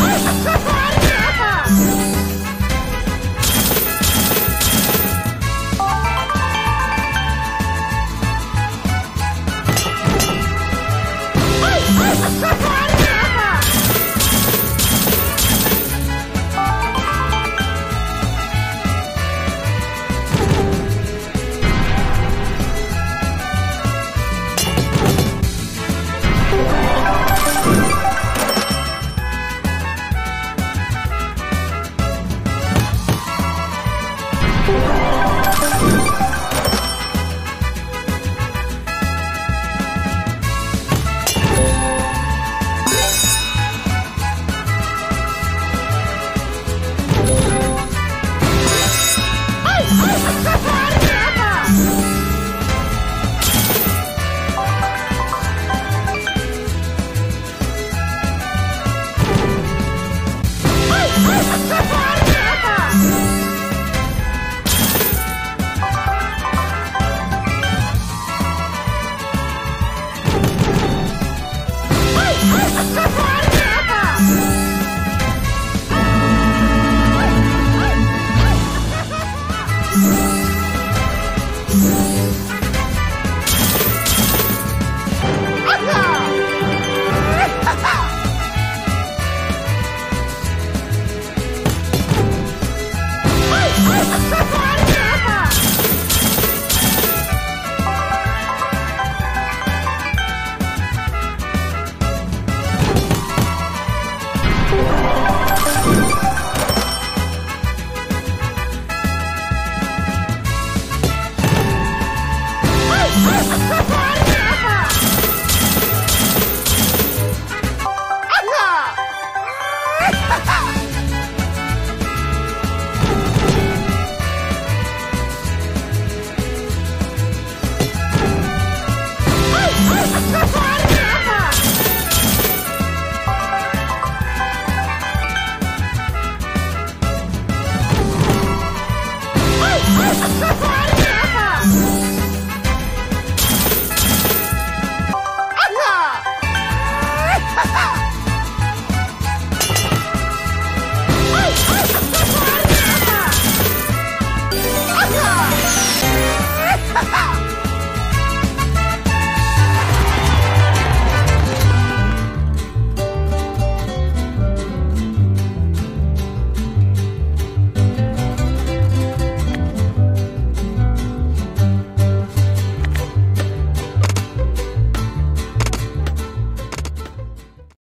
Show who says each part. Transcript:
Speaker 1: Ha ha ha! Thank you. Surprise!